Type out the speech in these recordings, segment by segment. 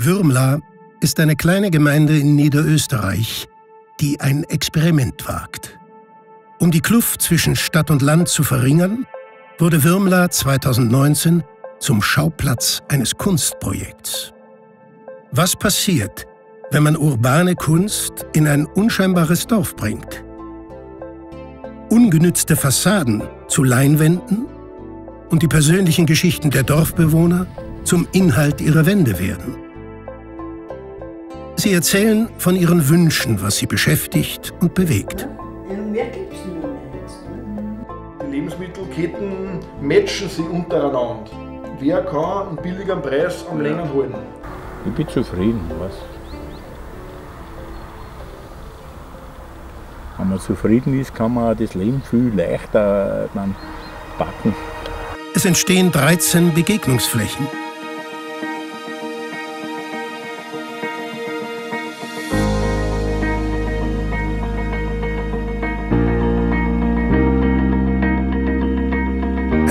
Würmla ist eine kleine Gemeinde in Niederösterreich, die ein Experiment wagt. Um die Kluft zwischen Stadt und Land zu verringern, wurde Würmla 2019 zum Schauplatz eines Kunstprojekts. Was passiert, wenn man urbane Kunst in ein unscheinbares Dorf bringt? Ungenützte Fassaden zu Leinwänden und die persönlichen Geschichten der Dorfbewohner zum Inhalt ihrer Wände werden. Sie erzählen von ihren Wünschen, was sie beschäftigt und bewegt. Mehr gibt es nicht mehr jetzt. Ne? Die Lebensmittelketten matchen sich untereinander. Wer kann einen billigeren Preis am längeren halten? Ich bin zufrieden, was? Wenn man zufrieden ist, kann man das Leben viel leichter dann packen. Es entstehen 13 Begegnungsflächen.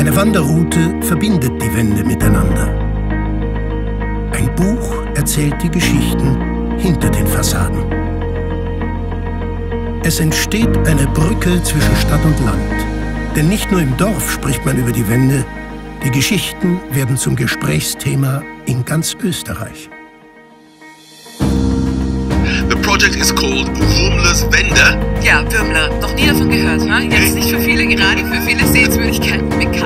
Eine Wanderroute verbindet die Wände miteinander. Ein Buch erzählt die Geschichten hinter den Fassaden. Es entsteht eine Brücke zwischen Stadt und Land. Denn nicht nur im Dorf spricht man über die Wände, die Geschichten werden zum Gesprächsthema in ganz Österreich. The project is called Wurmlers Wende. Ja, Würmler. Noch nie davon gehört, ne? Jetzt nicht für viele, gerade für viele Sehenswürdigkeiten bekannt.